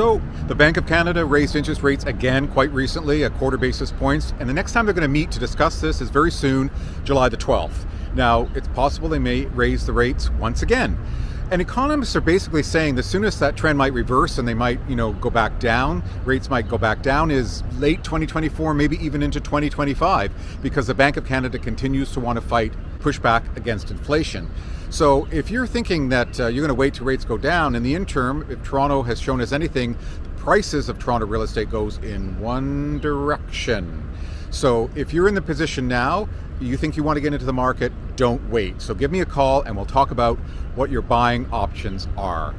So, the Bank of Canada raised interest rates again quite recently, a quarter basis points, and the next time they're going to meet to discuss this is very soon, July the 12th. Now, it's possible they may raise the rates once again. And economists are basically saying the soonest that trend might reverse and they might, you know, go back down, rates might go back down is late 2024, maybe even into 2025, because the Bank of Canada continues to want to fight pushback against inflation. So if you're thinking that uh, you're going to wait till rates go down, in the interim, if Toronto has shown us anything, the prices of Toronto real estate goes in one direction. So if you're in the position now, you think you want to get into the market, don't wait. So give me a call and we'll talk about what your buying options are.